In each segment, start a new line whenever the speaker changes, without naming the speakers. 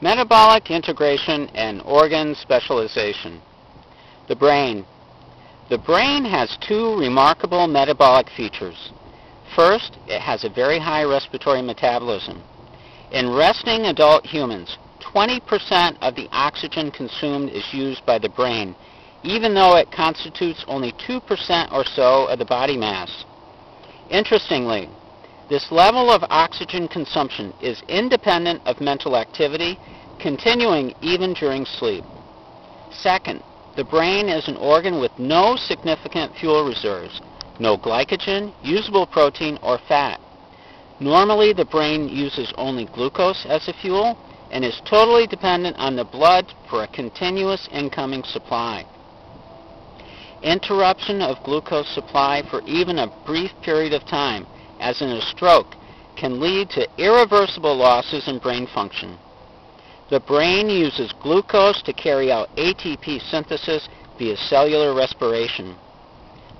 Metabolic integration and organ specialization. The brain. The brain has two remarkable metabolic features. First, it has a very high respiratory metabolism. In resting adult humans, 20% of the oxygen consumed is used by the brain, even though it constitutes only 2% or so of the body mass. Interestingly, this level of oxygen consumption is independent of mental activity, continuing even during sleep. Second, the brain is an organ with no significant fuel reserves, no glycogen, usable protein, or fat. Normally, the brain uses only glucose as a fuel and is totally dependent on the blood for a continuous incoming supply. Interruption of glucose supply for even a brief period of time as in a stroke, can lead to irreversible losses in brain function. The brain uses glucose to carry out ATP synthesis via cellular respiration.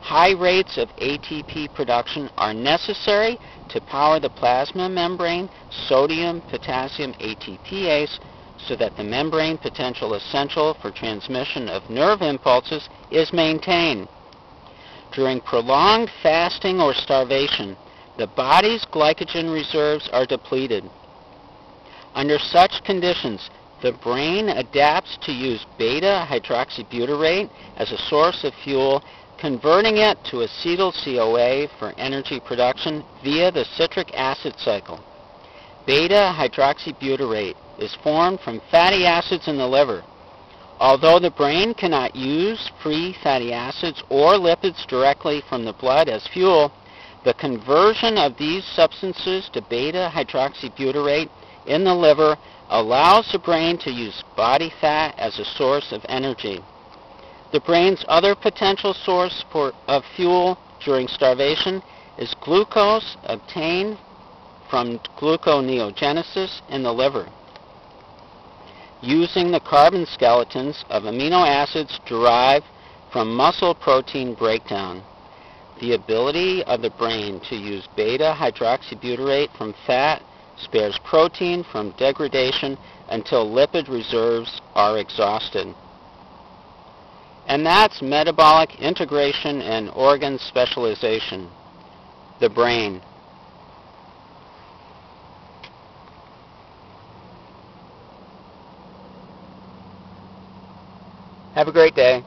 High rates of ATP production are necessary to power the plasma membrane sodium potassium ATPase so that the membrane potential essential for transmission of nerve impulses is maintained. During prolonged fasting or starvation, the body's glycogen reserves are depleted. Under such conditions, the brain adapts to use beta-hydroxybutyrate as a source of fuel, converting it to acetyl-CoA for energy production via the citric acid cycle. Beta-hydroxybutyrate is formed from fatty acids in the liver. Although the brain cannot use free fatty acids or lipids directly from the blood as fuel, the conversion of these substances to beta-hydroxybutyrate in the liver allows the brain to use body fat as a source of energy. The brain's other potential source for, of fuel during starvation is glucose obtained from gluconeogenesis in the liver. Using the carbon skeletons of amino acids derived from muscle protein breakdown the ability of the brain to use beta-hydroxybutyrate from fat spares protein from degradation until lipid reserves are exhausted. And that's metabolic integration and organ specialization, the brain. Have a great day.